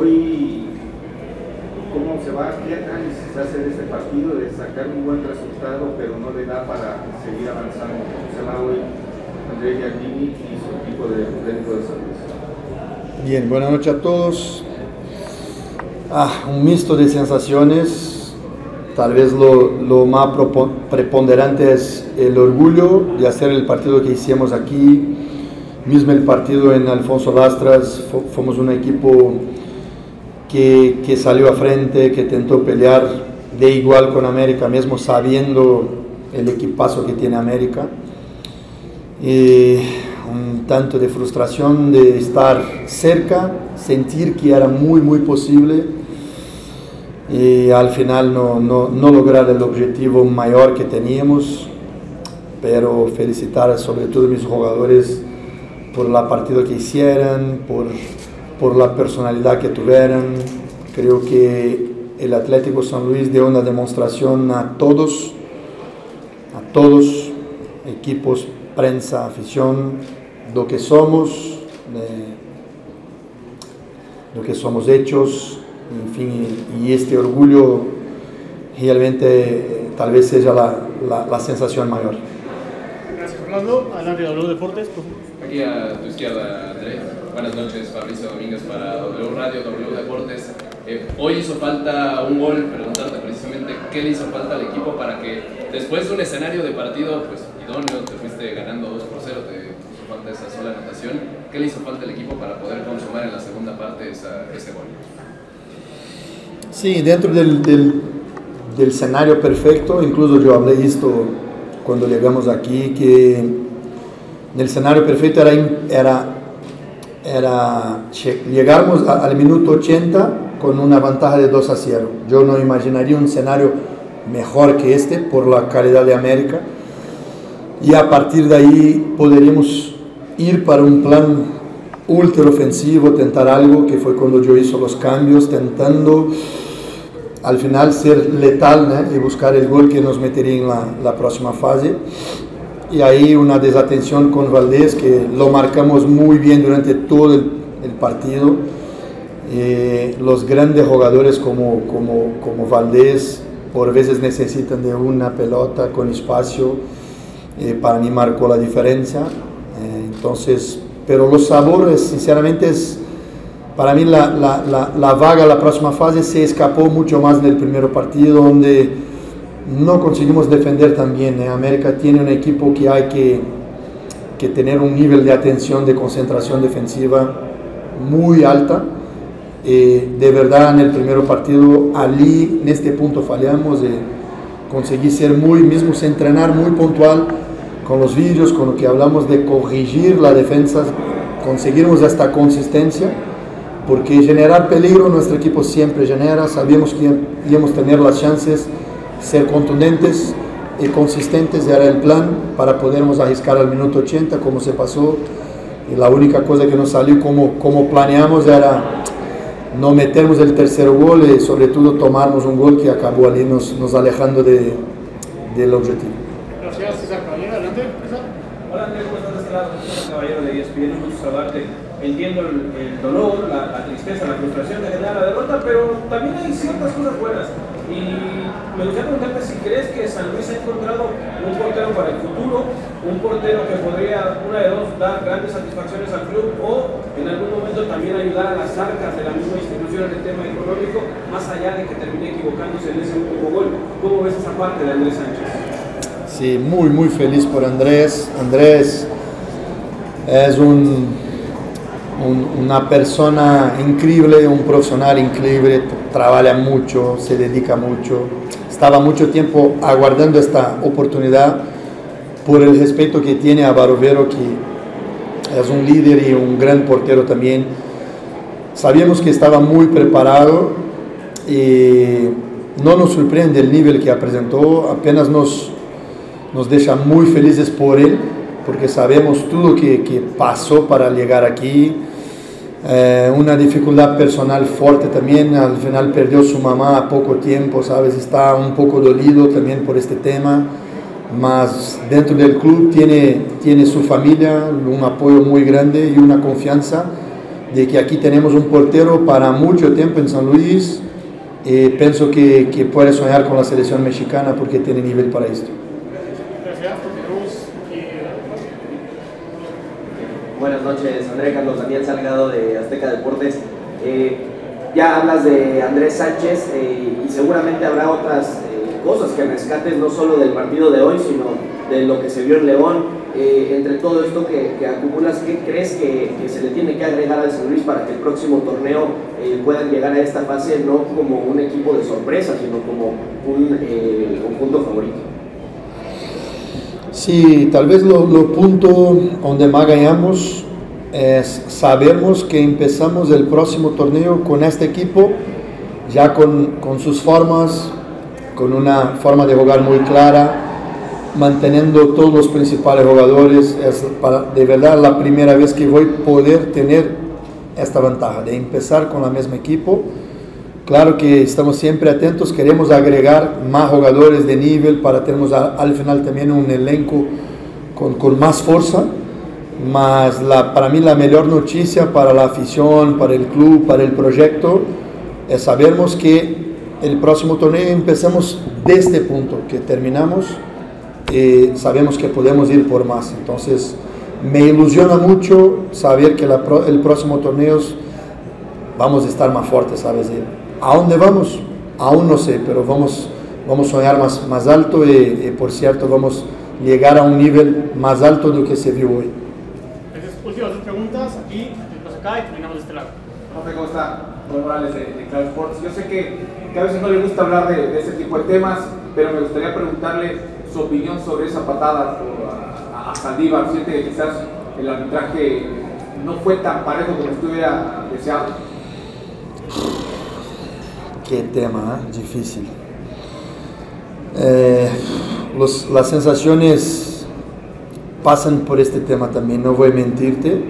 hoy, ¿cómo se va? ¿Qué análisis hace de este partido de sacar un buen resultado, pero no le da para seguir avanzando? ¿Cómo se va hoy Andrés Giannini y su equipo de técnico de San Luis? Bien, buenas noches a todos. Ah, un mixto de sensaciones. Tal vez lo, lo más preponderante es el orgullo de hacer el partido que hicimos aquí. Mismo el partido en Alfonso Lastras, fuimos un equipo que, que salió a frente, que tentó pelear de igual con América, mismo sabiendo el equipazo que tiene América. Y un tanto de frustración de estar cerca, sentir que era muy, muy posible y al final no, no, no, lograr el objetivo mayor que teníamos, pero felicitar sobre todo a mis jugadores por la partida que hicieron, por, por la personalidad que tuvieron. Creo que el Atlético San Luis dio una demostración a todos, a todos, equipos, prensa, afición, lo que somos, lo que somos hechos, en fin, y este orgullo realmente tal vez sea la, la, la sensación mayor. Gracias, Orlando. Adelante, W Deportes. Aquí a tu izquierda. Buenas noches, Fabricio Domínguez para W Radio, W Deportes. Eh, hoy hizo falta un gol, preguntarte precisamente qué le hizo falta al equipo para que después de un escenario de partido pues idóneo, te fuiste ganando 2 por 0, te hizo falta esa sola anotación. ¿Qué le hizo falta al equipo para poder consumar en la segunda parte esa, ese gol? Sí, dentro del, del, del, escenario perfecto, incluso yo hablé esto cuando llegamos aquí, que el escenario perfecto era, era, era llegarmos al minuto 80 con una ventaja de 2 a 0. Yo no imaginaría un escenario mejor que este por la calidad de América y a partir de ahí podríamos ir para un plan ultra ofensivo, tentar algo que fue cuando yo hice los cambios, tentando al final ser letal y buscar el gol que nos metería en la, la, próxima fase. Y ahí una desatención con Valdés que lo marcamos muy bien durante todo el, el partido. Eh, los grandes jugadores como, como, como Valdés por veces necesitan de una pelota con espacio. Eh, para mí marcó la diferencia. Eh, entonces, pero los sabores, sinceramente, es para mí la, la, la, la, vaga, la próxima fase, se escapó mucho más en el primer partido, donde no conseguimos defender también. ¿eh? América tiene un equipo que hay que, que, tener un nivel de atención, de concentración defensiva muy alta. Eh, de verdad, en el primer partido, allí, en este punto fallamos. Eh, conseguí ser muy, mismo entrenar muy puntual con los vídeos, con lo que hablamos de corregir la defensa, conseguimos esta consistencia porque generar peligro nuestro equipo siempre genera, sabíamos que íbamos a tener las chances ser contundentes y consistentes, era el plan para podernos arriscar al minuto 80 como se pasó y la única cosa que nos salió como, como planeamos era no meternos el tercer gol y sobre todo tomarnos un gol que acabó ali nos, nos alejando de, del objetivo. Gracias, César Caballero. Adelante, Hola Andrés, ¿cómo estás? Este caballero de ESPN, un gusto saludarte entiendo el, el dolor, la, la, tristeza, la frustración de generar la derrota, pero también hay ciertas cosas buenas. Y me gustaría preguntarte si crees que San Luis ha encontrado un portero para el futuro, un portero que podría, una de dos, dar grandes satisfacciones al club o en algún momento también ayudar a las arcas de la misma institución en el tema económico, más allá de que termine equivocándose en ese último gol. ¿Cómo ves esa parte de Andrés Sánchez? Sí, muy, muy feliz por Andrés. Andrés es un un, una persona increíble, un profesional increíble, trabaja mucho, se dedica mucho. Estaba mucho tiempo aguardando esta oportunidad por el respeto que tiene a Barovero, que es un líder y un gran portero también. Sabíamos que estaba muy preparado y no nos sorprende el nivel que presentó, apenas nos, nos deja muy felices por él, porque sabemos todo que, que pasó para llegar aquí eh, una dificultad personal fuerte también, al final perdió su mamá a poco tiempo, ¿sabes? Está un poco dolido también por este tema, mas dentro del club tiene, tiene su familia, un apoyo muy grande y una confianza de que aquí tenemos un portero para mucho tiempo en San Luis. Eh, pienso que, que puede soñar con la selección mexicana porque tiene nivel para esto. Gracias. Continuamos. Y- Buenas noches, André Carlos Daniel Salgado de Azteca Deportes. Eh, ya hablas de Andrés Sánchez eh, y seguramente habrá otras eh, cosas que rescates no solo del partido de hoy, sino de lo que se vio en León. Entre todo esto que, acumulas, ¿qué crees que, se le tiene que agregar al San Luis para que el próximo torneo puedan llegar a esta fase no como un equipo de sorpresa, sino como un conjunto favorito? Sí, tal vez lo, lo punto donde más ganhamos es sabemos que empezamos el próximo torneo con este equipo, ya con, con sus formas, con una forma de jugar muy clara, manteniendo todos los principales jugadores. Es para, de verdad la primera vez que voy a poder tener esta ventaja de empezar con la misma equipo. Claro que estamos siempre atentos, queremos agregar más jugadores de nivel para tener al final también un elenco con, con más fuerza. Mas la, para mí la mejor noticia para la afición, para el club, para el proyecto, es sabermos que el próximo torneo empezamos de este punto, que terminamos, eh, sabemos que podemos ir por más. Entonces me ilusiona mucho saber que la, el próximo torneo vamos a estar más fuertes, ¿sabes? ¿A dónde vamos? Aún no sé, pero vamos, vamos a soñar más, más alto y, y, por cierto, vamos a llegar a un nivel más alto de lo que se vio hoy. Gracias. Últimas dos preguntas aquí, después acá y terminamos de este lado. Profe, ¿cómo está? Juan Morales de, de Claro Sports. Yo sé que, que, a veces no le gusta hablar de, de, ese tipo de temas, pero me gustaría preguntarle su opinión sobre esa patada por, a, a Saldívar. ¿Siente que quizás el arbitraje no fue tan parejo como estuviera deseado? Qué tema ¿eh? difícil. Eh, las sensaciones pasan por este tema también, no voy a mentirte.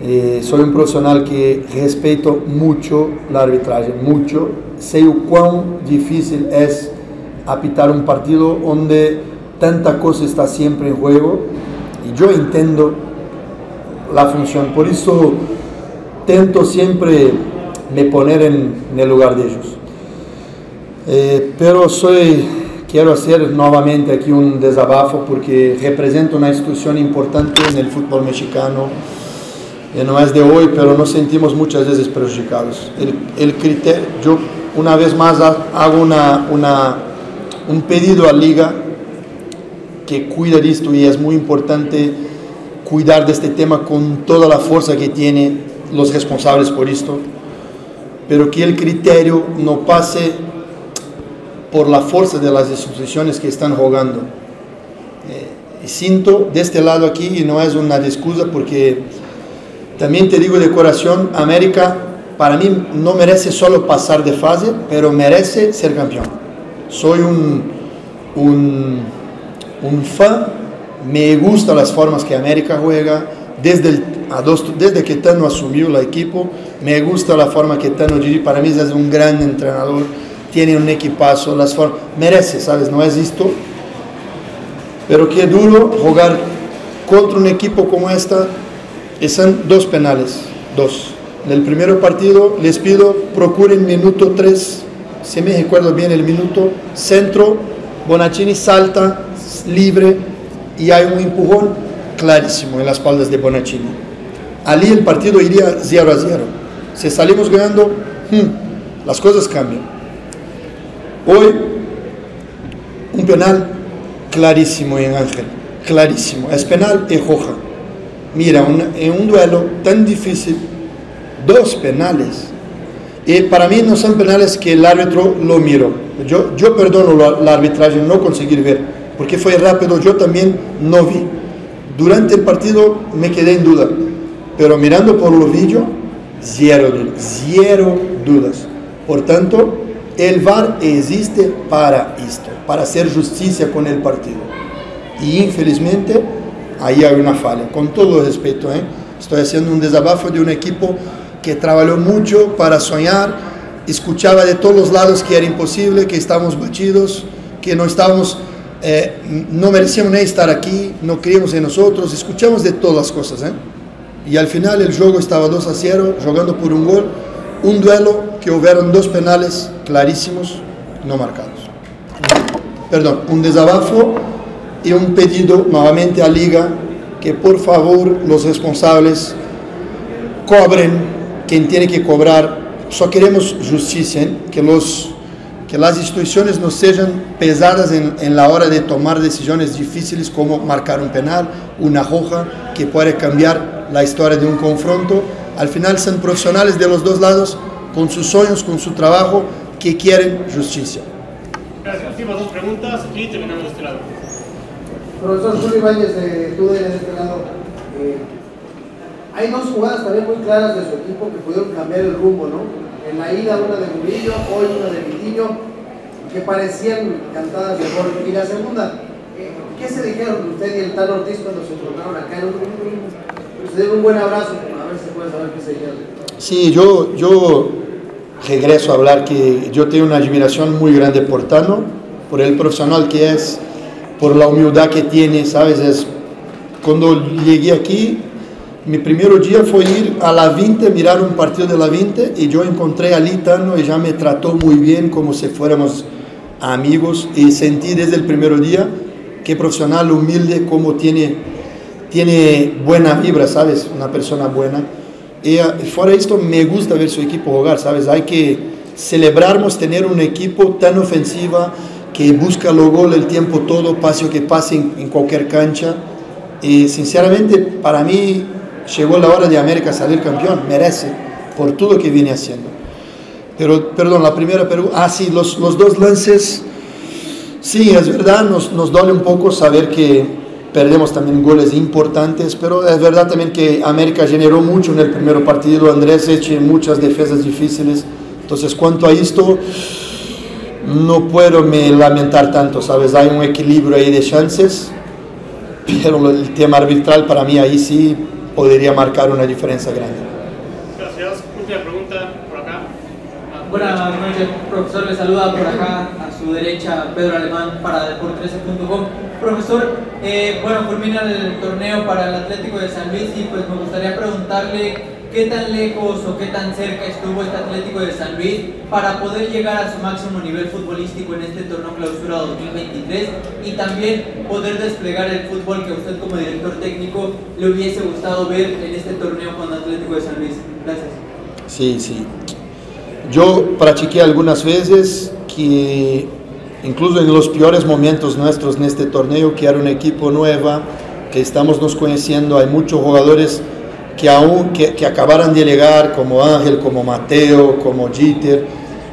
Eh, soy un profesional que respeto mucho la arbitraje, mucho. Sé cuán difícil es apitar un partido donde tanta cosa está siempre en juego y yo entiendo la función. Por eso tento siempre me poner en, en el lugar de ellos. Eh, pero soy, quiero hacer nuevamente aquí un desabafo porque represento una institución importante en el fútbol mexicano. Eh, no es de hoy, pero nos sentimos muchas veces perjudicados. El, el criterio, yo una vez más hago una, una, un pedido a liga que cuida de esto y es muy importante cuidar de este tema con toda la fuerza que tienen los responsables por esto pero que el criterio no pase por la fuerza de las instituciones que están jugando. Eh, siento de este lado aquí, y no es una excusa, porque también te digo de corazón, América para mí no merece solo pasar de fase, pero merece ser campeón. Soy un, un, un fan, me gustan las formas que América juega, desde, el, desde que Tano asumió el equipo, me gusta la forma que Tano dirige, para mí es un gran entrenador, tiene un equipazo, merece, ¿sabes? No es esto, pero qué duro jugar contra un equipo como esta, son dos penales, dos. En el primer partido les pido, procuren minuto 3, si me recuerdo bien el minuto, centro, Bonaccini salta libre y hay un empujón clarísimo en las espaldas de Bonaccini. Ali el partido iría 0 a 0. Si salimos ganando, hmm, las cosas cambian. Hoy, un penal clarísimo en Ángel, clarísimo. Es penal y roja. Mira, un, en un duelo tan difícil, dos penales. Y para mí no son penales que el árbitro lo miró. Yo, yo perdono el arbitraje, no conseguir ver, porque fue rápido, yo también no vi. Durante el partido me quedé en duda, pero mirando por los vídeos, cero cero dudas. Por tanto, el VAR existe para esto, para hacer justicia con el partido. Y infelizmente, ahí hay una falla, con todo respeto. ¿eh? Estoy haciendo un desabafo de un equipo que trabajó mucho para soñar, escuchaba de todos los lados que era imposible, que estábamos batidos, que no estábamos eh, no merecíamos ni estar aquí, no creíamos en nosotros, escuchamos de todas las cosas. ¿eh? Y al final el juego estaba 2 a 0, jugando por un gol, un duelo que hubieron dos penales clarísimos no marcados. Perdón, un desabafo y un pedido nuevamente a Liga que por favor los responsables cobren quien tiene que cobrar. Só queremos justicia, que, los, que las instituciones no sean pesadas en, en, la hora de tomar decisiones difíciles como marcar un penal, una hoja que puede cambiar la historia de un confronto. Al final son profesionales de los dos lados con sus sueños, con su trabajo, que quieren justicia. Gracias. Últimas dos preguntas y terminamos de este lado. Profesor Julio Ibáñez, de TUDN de este lado. Eh, hay dos jugadas también muy claras de su equipo que pudieron cambiar el rumbo, ¿no? En la ida una de Murillo, hoy una de Vitiño, que parecían cantadas de gol. Y la segunda, eh, ¿qué se dijeron usted y el tal Ortiz cuando se encontraron acá? En un, dieron un buen abrazo, a ver si puede saber qué se dijeron. Sí, yo, yo regreso a hablar que yo tengo una admiración muy grande por Tano, por el profesional que es, por la humildad que tiene, ¿sabes? Es, cuando llegué aquí, mi primer día fue ir a la 20, mirar un partido de la 20 y yo encontré a Tano y ya me trató muy bien como si fuéramos amigos y sentí desde el primer día que profesional, humilde, como tiene, tiene buena vibra, ¿sabes? Una persona buena. Y fuera esto, me gusta ver su equipo jugar, ¿sabes? Hay que celebrarnos tener un equipo tan ofensiva que busca los goles el tiempo todo, pase que pase en, en, cualquier cancha. Y sinceramente, para mí, llegó la hora de América salir campeón, merece, por todo lo que viene haciendo. Pero, perdón, la primera pregunta, ah, sí, los, los dos lances, sí, es verdad, nos, nos duele un poco saber que perdemos también goles importantes, pero es verdad también que América generó mucho en el primer partido, Andrés eche muchas defensas difíciles, entonces cuanto a esto, no puedo me lamentar tanto, ¿sabes? Hay un equilibrio ahí de chances, pero el tema arbitral para mí ahí sí podría marcar una diferencia grande. Gracias. Última pregunta por acá. Buenas noches, profesor. Le saluda por acá a su derecha Pedro Alemán para Deportes.com. Profesor, eh, bueno, culmina el torneo para el Atlético de San Luis y pues me gustaría preguntarle qué tan lejos o qué tan cerca estuvo este Atlético de San Luis para poder llegar a su máximo nivel futbolístico en este torneo clausura 2023 y también poder desplegar el fútbol que a usted como director técnico le hubiese gustado ver en este torneo con Atlético de San Luis. Gracias. Sí, sí. Yo practiqué algunas veces que incluso en los peores momentos nuestros en este torneo, que era un equipo nueva, que estamos nos conociendo, hay muchos jugadores que aún que, que acabaran de llegar, como Ángel, como Mateo, como Jeter,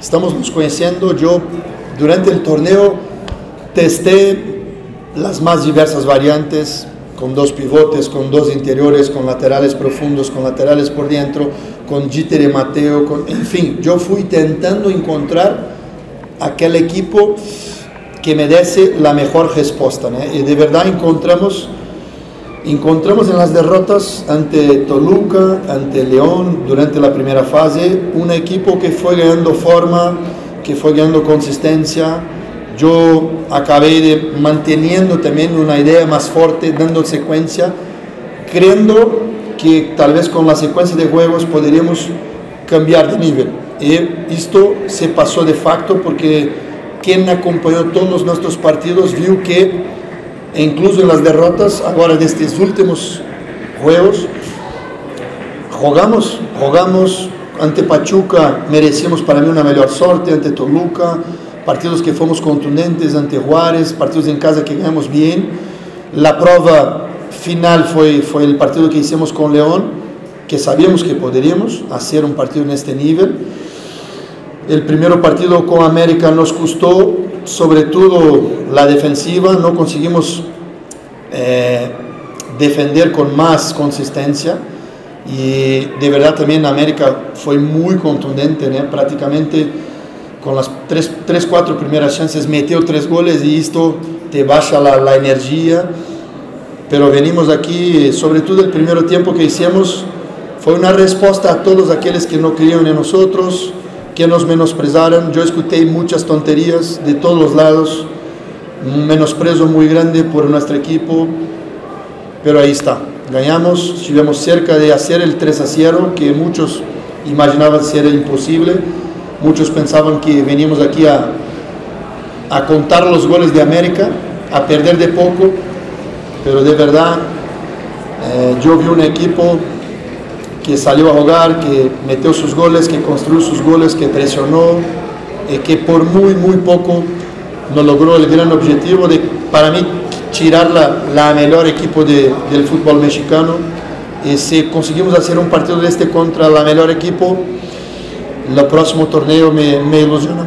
estamos nos conociendo. Yo durante el torneo testé las más diversas variantes, con dos pivotes, con dos interiores, con laterales profundos, con laterales por dentro, con Jeter y Mateo, con, en fin, yo fui intentando encontrar aquel equipo que merece la mejor respuesta. Y de verdad encontramos, encontramos en las derrotas ante Toluca, ante León, durante la primera fase, un equipo que fue ganando forma, que fue ganando consistencia. Yo acabé manteniendo también una idea más fuerte, dando secuencia, creyendo que tal vez con la secuencia de juegos podríamos cambiar de nivel. Y esto se pasó de facto porque quien acompañó todos nuestros partidos vio que incluso en las derrotas ahora de estos últimos juegos jugamos, jugamos ante Pachuca, merecimos para mí una mejor suerte, ante Toluca, partidos que fuimos contundentes, ante Juárez, partidos en casa que ganamos bien. La prueba final fue, fue el partido que hicimos con León, que sabíamos que podríamos hacer un partido en este nivel. El primer partido con América nos costó, sobre todo la defensiva, no conseguimos eh, defender con más consistencia y de verdad también América fue muy contundente, ¿no? prácticamente con las tres, tres, cuatro primeras chances metió tres goles y esto te baja la, la energía, pero venimos aquí, sobre todo el primer tiempo que hicimos, fue una respuesta a todos aquellos que no creían en nosotros, que nos menosprezaran. Yo escuché muchas tonterías de todos los lados, un menosprecio muy grande por nuestro equipo, pero ahí está. ganhamos, estivemos cerca de hacer el 3 a 0, que muchos imaginaban ser imposible, muchos pensaban que veníamos aquí a, a contar los goles de América, a perder de poco, pero de verdad eh, yo vi un equipo que salió a jugar, que metió sus goles, que construyó sus goles, que presionó, y que por muy, muy poco no logró el gran objetivo de, para mí, tirar la, la mejor equipo de, del fútbol mexicano. Y si conseguimos hacer un partido de este contra la mejor equipo, el próximo torneo me, me ilusiona.